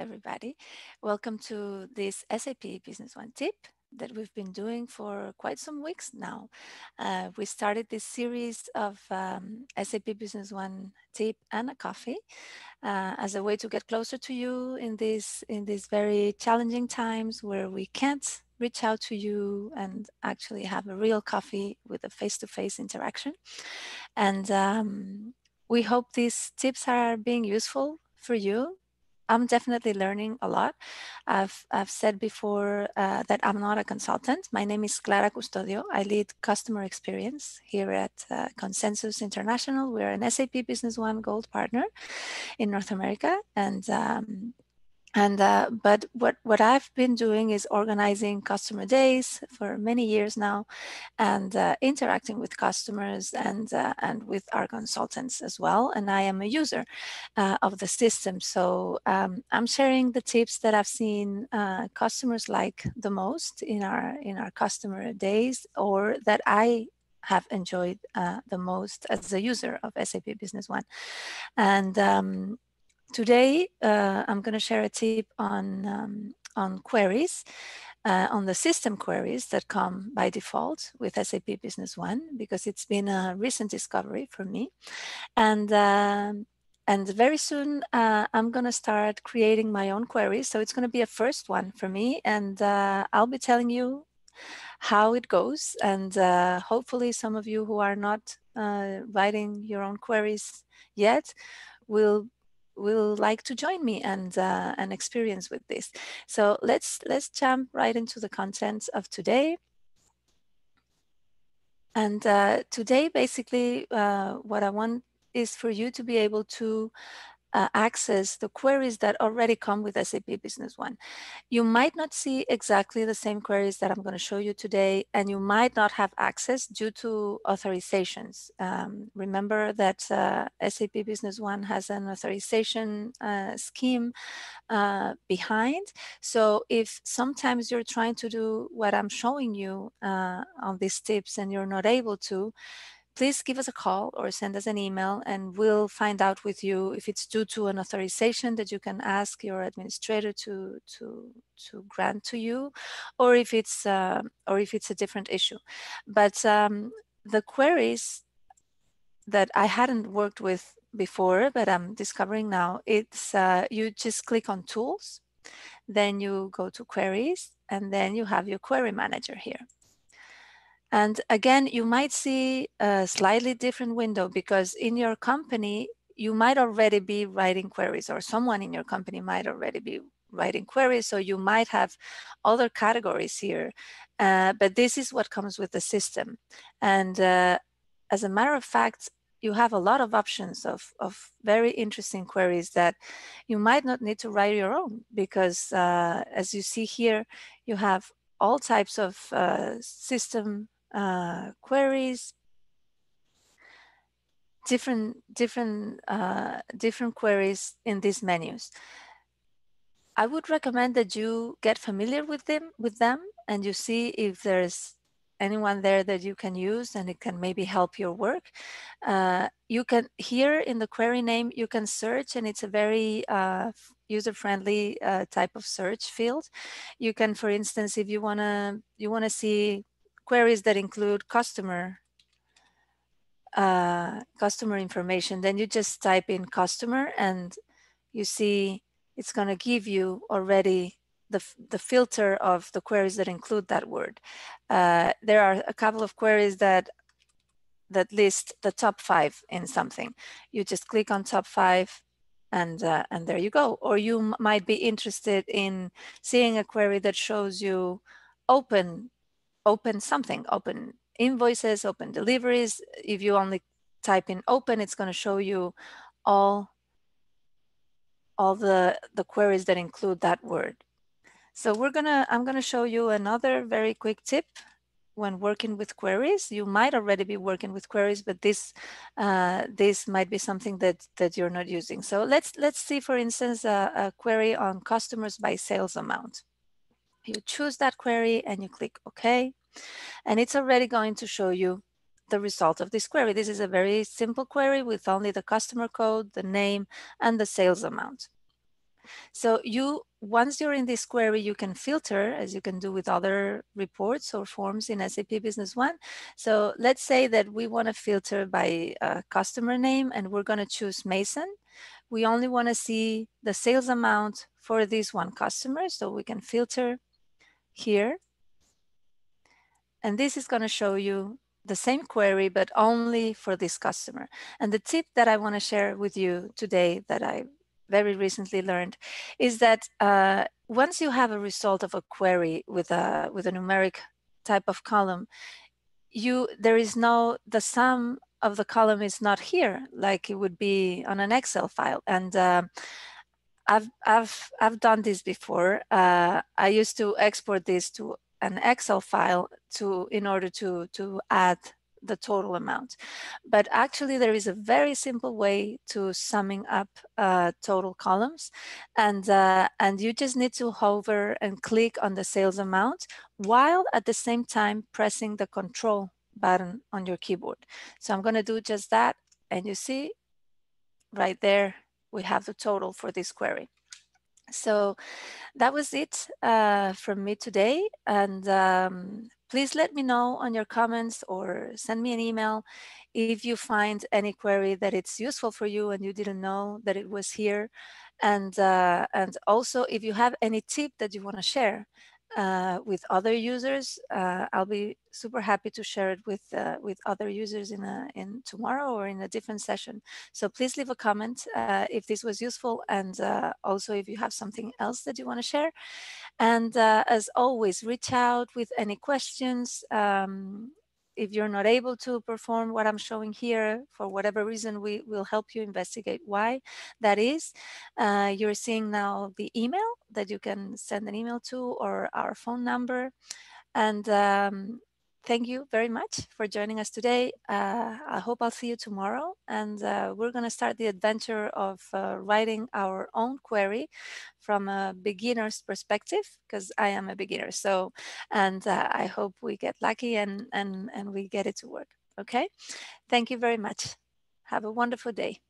everybody. Welcome to this SAP Business One tip that we've been doing for quite some weeks now. Uh, we started this series of um, SAP Business One tip and a coffee uh, as a way to get closer to you in these in these very challenging times where we can't reach out to you and actually have a real coffee with a face-to-face interaction. And um, we hope these tips are being useful for you I'm definitely learning a lot. I've, I've said before uh, that I'm not a consultant. My name is Clara Custodio. I lead customer experience here at uh, Consensus International. We're an SAP Business One Gold partner in North America. And um, and uh, but what what I've been doing is organizing customer days for many years now, and uh, interacting with customers and uh, and with our consultants as well. And I am a user uh, of the system, so um, I'm sharing the tips that I've seen uh, customers like the most in our in our customer days, or that I have enjoyed uh, the most as a user of SAP Business One, and um, Today, uh, I'm going to share a tip on, um, on queries, uh, on the system queries that come by default with SAP Business One, because it's been a recent discovery for me. And um, and very soon uh, I'm going to start creating my own queries. So it's going to be a first one for me. And uh, I'll be telling you how it goes. And uh, hopefully some of you who are not uh, writing your own queries yet will will like to join me and uh, and experience with this. So let's let's jump right into the contents of today. And uh, today, basically, uh, what I want is for you to be able to uh, access the queries that already come with SAP Business One. You might not see exactly the same queries that I'm going to show you today, and you might not have access due to authorizations. Um, remember that uh, SAP Business One has an authorization uh, scheme uh, behind. So if sometimes you're trying to do what I'm showing you uh, on these tips and you're not able to, please give us a call or send us an email and we'll find out with you if it's due to an authorization that you can ask your administrator to to to grant to you or if it's uh, or if it's a different issue. But um, the queries that I hadn't worked with before but I'm discovering now it's uh, you just click on tools then you go to queries and then you have your query manager here and again, you might see a slightly different window because in your company, you might already be writing queries or someone in your company might already be writing queries. So you might have other categories here, uh, but this is what comes with the system. And uh, as a matter of fact, you have a lot of options of, of very interesting queries that you might not need to write your own because uh, as you see here, you have all types of uh, system uh, queries, different different uh, different queries in these menus. I would recommend that you get familiar with them with them and you see if there's anyone there that you can use and it can maybe help your work. Uh, you can here in the query name you can search and it's a very uh, user-friendly uh, type of search field. You can, for instance, if you wanna you wanna see queries that include customer uh, customer information, then you just type in customer and you see it's going to give you already the, the filter of the queries that include that word. Uh, there are a couple of queries that that list the top five in something. You just click on top five and uh, and there you go. Or you might be interested in seeing a query that shows you open open something, open invoices, open deliveries. If you only type in open, it's going to show you all, all the, the queries that include that word. So we're gonna, I'm gonna show you another very quick tip when working with queries. You might already be working with queries, but this uh, this might be something that that you're not using. So let's let's see, for instance, a, a query on customers by sales amount. You choose that query and you click OK. And it's already going to show you the result of this query. This is a very simple query with only the customer code, the name, and the sales amount. So you, once you're in this query, you can filter as you can do with other reports or forms in SAP Business One. So let's say that we want to filter by customer name and we're going to choose Mason. We only want to see the sales amount for this one customer. So we can filter here. And this is going to show you the same query, but only for this customer. And the tip that I want to share with you today that I very recently learned is that uh, once you have a result of a query with a with a numeric type of column, you there is no the sum of the column is not here like it would be on an Excel file. And uh, I've I've I've done this before. Uh, I used to export this to an Excel file to in order to to add the total amount. But actually there is a very simple way to summing up uh, total columns and, uh, and you just need to hover and click on the sales amount while at the same time pressing the control button on your keyboard. So I'm gonna do just that and you see right there we have the total for this query. So that was it uh, from me today. And um, please let me know on your comments or send me an email if you find any query that it's useful for you and you didn't know that it was here. And, uh, and also if you have any tip that you want to share, uh, with other users. Uh, I'll be super happy to share it with uh, with other users in a in tomorrow or in a different session. So please leave a comment uh, if this was useful, and uh, also if you have something else that you want to share. And uh, as always, reach out with any questions. Um, if you're not able to perform what I'm showing here for whatever reason, we will help you investigate why that is. Uh, you're seeing now the email that you can send an email to or our phone number. And um, thank you very much for joining us today. Uh, I hope I'll see you tomorrow. And uh, we're going to start the adventure of uh, writing our own query from a beginner's perspective, because I am a beginner. So, and uh, I hope we get lucky and, and, and we get it to work. Okay. Thank you very much. Have a wonderful day.